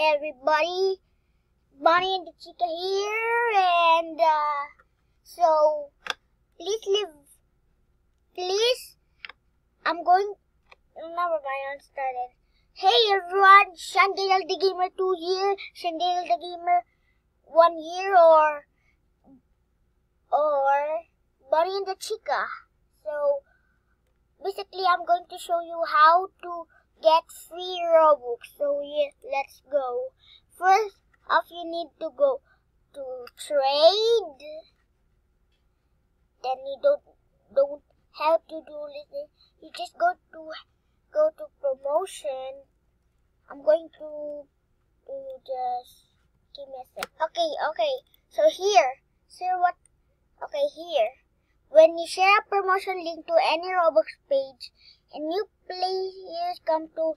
everybody. Bonnie and the Chica here, and uh, so please leave. Please, I'm going. Never mind, I started. Hey everyone, Shandale the Gamer 2 here, Shandale the Gamer 1 year, or or Bonnie and the Chica. So basically, I'm going to show you how to get free Robux. So yeah, let's go. First off, you need to go to trade. Then you don't don't have to do anything. You just go to go to promotion. I'm going to to just give me a sec. Okay, okay. So here, so what? Okay, here. When you share a promotion link to any Roblox page, new players come to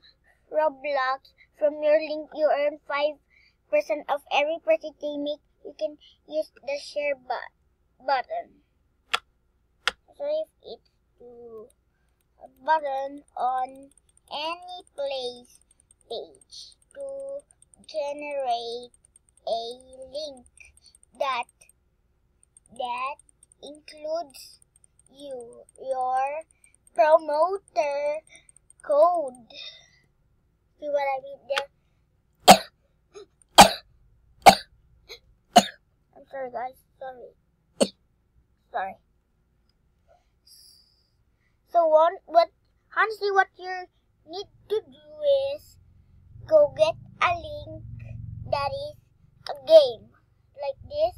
Roblox from your link, you earn 5% of every purchase they make. You can use the share bu- button. So if it's to a button on any place page to generate a link that that includes you your promoter code. See what I mean there? I'm sorry, guys. Sorry. sorry. So, one, what, honestly, what you need to do is go get a link that is a game. Like this.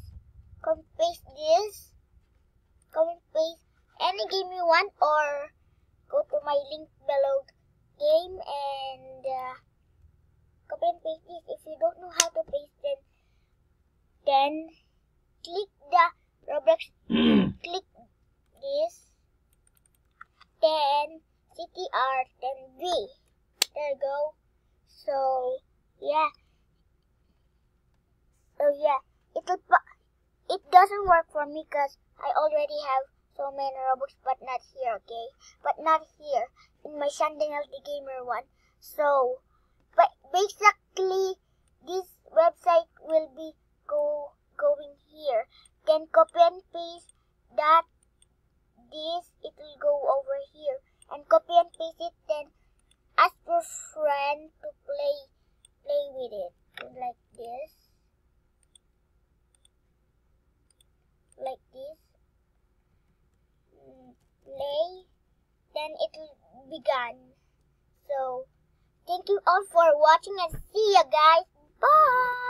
Come paste this. Come and paste any game you want or my link below game and uh, copy and paste this. If you don't know how to paste it, then click the Roblox, click this, then CTR, then V. There you go. So, yeah. So, yeah. It'll, it doesn't work for me because I already have so many Robux, but not here, okay? But not here, in my Shandingal the Gamer one. So, but basically, this website will be go going here. Then copy and paste that this, it will go over here. And copy and paste it, then ask your friend to play, play with it. Like this. Like this play, then it begin. So, thank you all for watching and see you guys. Bye!